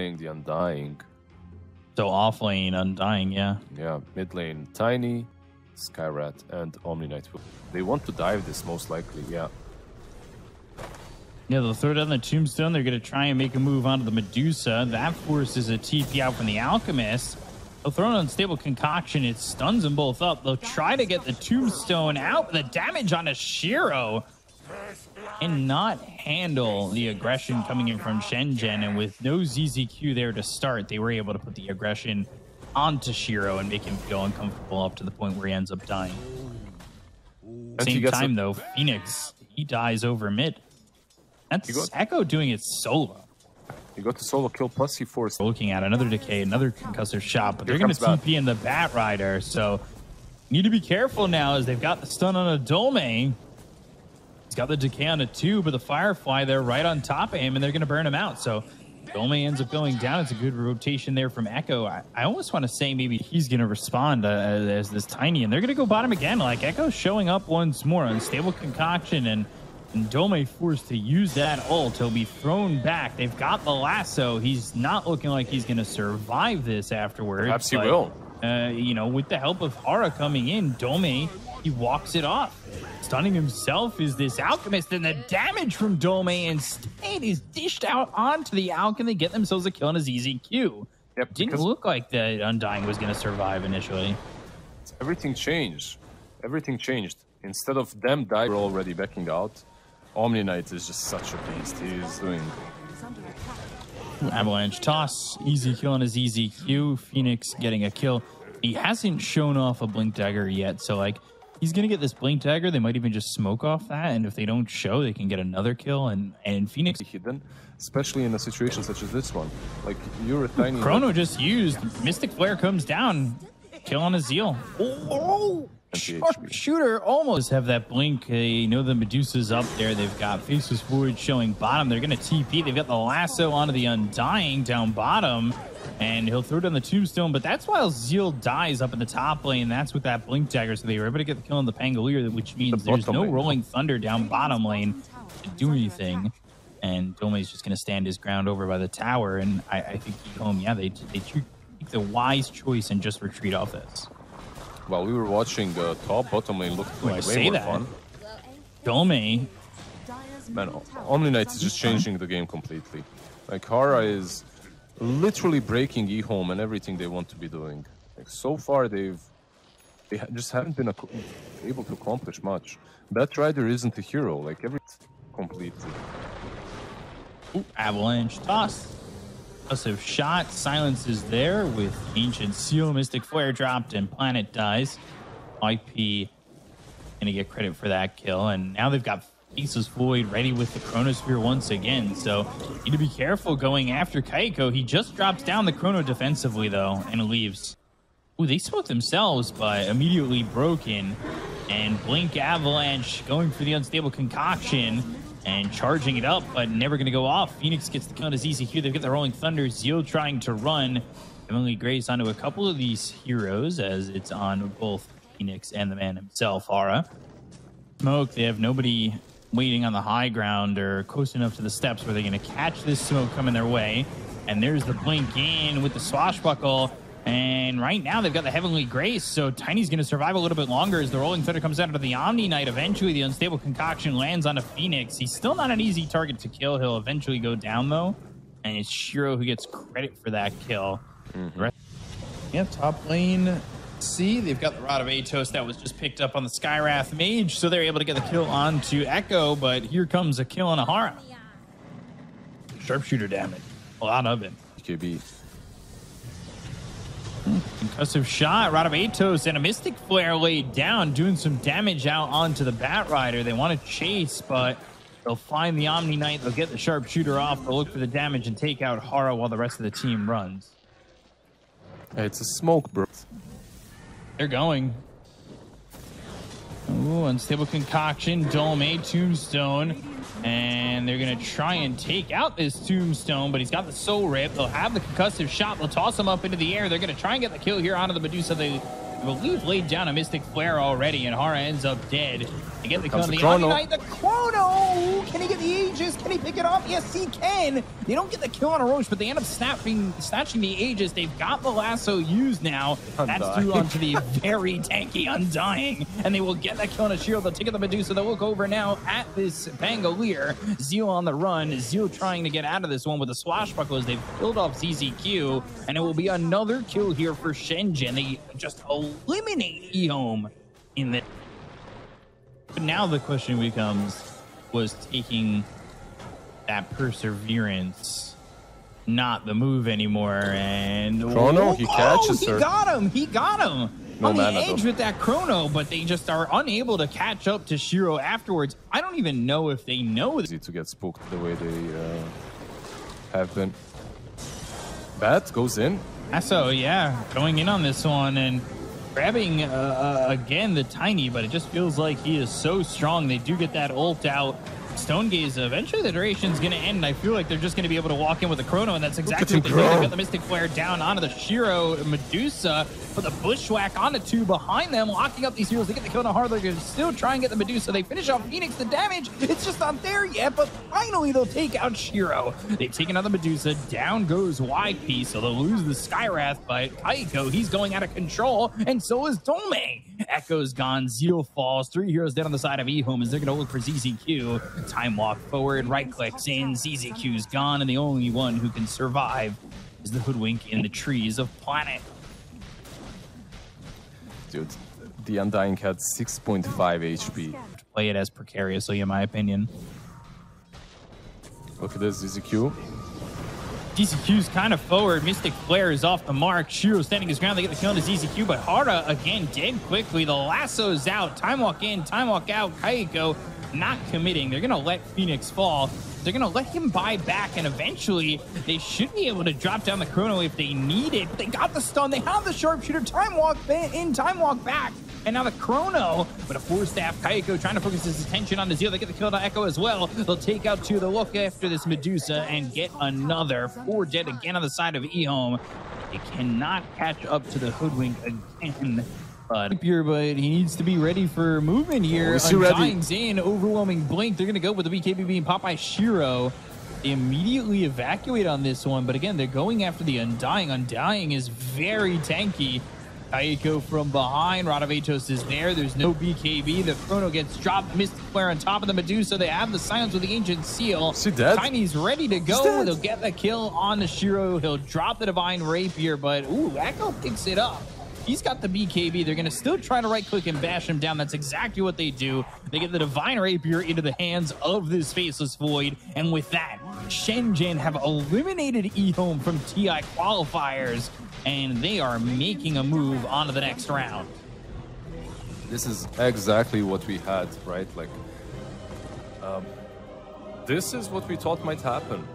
The Undying. So off lane, Undying, yeah. Yeah, mid lane Tiny, Skywrath, and Omni Knight. They want to dive this most likely, yeah. Yeah, they'll throw down the tombstone. They're going to try and make a move onto the Medusa. That forces a TP out from the Alchemist. They'll throw an unstable concoction. It stuns them both up. They'll try to get the tombstone out. The damage on a Shiro and not handle the aggression coming in from Shenzhen. And with no ZZQ there to start, they were able to put the aggression onto Shiro and make him feel uncomfortable up to the point where he ends up dying. Same time, though, Phoenix, he dies over mid. That's got, Echo doing it solo. He got the solo kill, plus he forced. Looking at another decay, another concussive shot, but Here they're going to TP in the Bat Rider, so need to be careful now as they've got the stun on a Dome. He's got the decay on a two, but the Firefly there right on top of him, and they're going to burn him out. So Dome ends up going down. It's a good rotation there from Echo. I, I almost want to say maybe he's going to respond uh, as this Tiny, and they're going to go bottom again. Like Echo showing up once more. Unstable concoction, and, and Dome forced to use that ult. He'll be thrown back. They've got the lasso. He's not looking like he's going to survive this afterwards. Perhaps he will. Uh, you know, with the help of Hara coming in, Dome, he walks it off. Stunning himself is this Alchemist, and the damage from Dome instead is dished out onto the Alchemist. They get themselves a kill on a ZZQ. Yep, Didn't look like the Undying was going to survive initially. Everything changed. Everything changed. Instead of them dying, we're already backing out. Omni Knight is just such a beast. He's doing Avalanche toss, easy kill on his ZZQ. Phoenix getting a kill. He hasn't shown off a blink dagger yet, so like he's gonna get this blink dagger. They might even just smoke off that, and if they don't show, they can get another kill. And and Phoenix hidden, especially in a situation such as this one. Like you're a tiny. Chrono just used Mystic Flare comes down, kill on a Zeal. Oh, oh. Sharpshooter almost have that blink. You know the Medusa's up there. They've got Faceless Void showing bottom. They're going to TP. They've got the lasso onto the Undying down bottom. And he'll throw down the Tombstone, but that's while Zeal dies up in the top lane. That's with that Blink Dagger, so they were able to get the kill on the Pangolier, which means the there's no lane. Rolling Thunder down bottom lane to do anything. And Dome's just going to stand his ground over by the tower. And I, I think home, oh, yeah, they, they take the wise choice and just retreat off this while we were watching uh, the top, bottom lane looked like way more that. fun. Dome. Man, Omni Knight is just changing the game completely. Like, Hara is literally breaking eHome and everything they want to be doing. Like, so far, they've they just haven't been able to accomplish much. Bat Rider isn't a hero, like, every completely. Ooh, avalanche toss. Explosive shot. Silence is there with Ancient Seal, Mystic Flare dropped, and Planet dies. YP gonna get credit for that kill, and now they've got Faceless Void ready with the Chronosphere once again. So you need to be careful going after Kaiko. He just drops down the Chrono defensively though, and leaves. Ooh, they smoked themselves, but immediately broken. And Blink Avalanche going for the unstable concoction and charging it up, but never going to go off. Phoenix gets the count as easy here. They've got the Rolling Thunder. Zeal trying to run. Heavenly Grace onto a couple of these heroes as it's on both Phoenix and the man himself, Hara. Smoke, they have nobody waiting on the high ground or close enough to the steps where they're going to catch this smoke coming their way. And there's the blink in with the swashbuckle. And right now they've got the Heavenly Grace, so Tiny's going to survive a little bit longer as the Rolling Thunder comes out of the Omni Knight. Eventually, the Unstable Concoction lands on a Phoenix. He's still not an easy target to kill. He'll eventually go down, though. And it's Shiro who gets credit for that kill. Mm-hmm. Yeah, top lane C. They've got the Rod of Atos that was just picked up on the Skywrath Mage, so they're able to get the kill onto Echo, but here comes a kill on Ahara. Sharpshooter damage. A lot of it. KB. Concussive shot, Rod of Atos, and a Mystic Flare laid down, doing some damage out onto the Bat Rider. They want to chase, but they'll find the Omni Knight. They'll get the sharpshooter off. They'll look for the damage and take out Hara while the rest of the team runs. It's a smoke, bro. They're going. Ooh, unstable concoction, Dome, A, Tombstone. And they're going to try and take out this Tombstone, but he's got the Soul Rip. They'll have the concussive shot. They'll toss him up into the air. They're going to try and get the kill here onto the Medusa. They, I believe, laid down a Mystic Flare already, and Hara ends up dead. They get the Here comes on the the chrono. Knight. The chrono! Can he get the Aegis? Can he pick it up? Yes, he can. They don't get the kill on a Rosh, but they end up snapping, snatching the Aegis. They've got the lasso used now. That's Undying. through onto the very tanky Undying. And they will get that kill on a shield. They'll take out the Medusa. They'll look over now at this Pangolier. Zeal on the run. Zeal trying to get out of this one with the swashbucklers. They've killed off ZZQ. And it will be another kill here for Shenzhen. They just eliminate Ehome in the but now the question becomes was taking that perseverance not the move anymore and Chrono, he catches oh, he got him he got him No on the edge with that chrono but they just are unable to catch up to shiro afterwards i don't even know if they know Easy to get spooked the way they uh, have been. Bat goes in. so yeah going in on this one and grabbing uh, uh, again the tiny but it just feels like he is so strong. They do get that ult out. Stone gaze eventually the duration's going to end. And i feel like they're just going to be able to walk in with a chrono and that's exactly what they did. They got the mystic flare down onto the shiro medusa put the bushwhack on the two behind them locking up these heroes. They get the kill on a hard they're to still try and get the medusa. They finish off phoenix the damage it's just not there yet but finally they'll take out shiro. They take the medusa down goes yp so they'll lose the skywrath but kaiko he's going out of control and so is dome echo's gone zeal falls three heroes dead on the side of ehome as they're going to look for zzq time walk forward right clicks in zzq's gone and the only one who can survive is the hoodwink in the trees of planet Dude, the Undying had 6.5 HP. play it as precariously in my opinion Look at this, ZZQ. ZZQ's kind of forward. Mystic Flare is off the mark. Shiro standing his ground. They get the kill on ZZQ, but Hara again dead quickly. The lasso's out. Time walk in, time walk out. Kaiko not committing. They're going to let Phoenix fall. They're going to let him buy back, and eventually they should be able to drop down the chrono if they need it. They got the stun. They have the sharpshooter. Time walk in, time walk back. And now the chrono, but a Force Staff Kaiko trying to focus his attention on the Zeal. They get the kill on Echo as well. They'll take out two. They'll look after this Medusa and get another. Four dead again on the side of Ehome. They cannot catch up to the Hoodwink again. But Pure, but he needs to be ready for movement here. is he ready? Undying's in, overwhelming blink. They're going to go with the BKB being Popeye Shiro. They immediately evacuate on this one, but again, they're going after the Undying. Undying is very tanky. Kaiko from behind. Rod of Atos is there. There's no BKB. The Chrono gets dropped. Mystic Flare on top of the Medusa. They have the silence with the Ancient Seal. Is he dead? Tiny's ready to go. They'll get the kill on the Shiro. He'll drop the Divine Rapier, but ooh, Echo picks it up. He's got the BKB. They're going to still try to right click and bash him down. That's exactly what they do. They get the Divine Rapier into the hands of this Faceless Void. And with that, Shenzhen have eliminated Ehome from TI qualifiers. And they are making a move onto the next round. This is exactly what we had, right? Like, um, this is what we thought might happen.